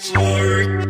Sorry.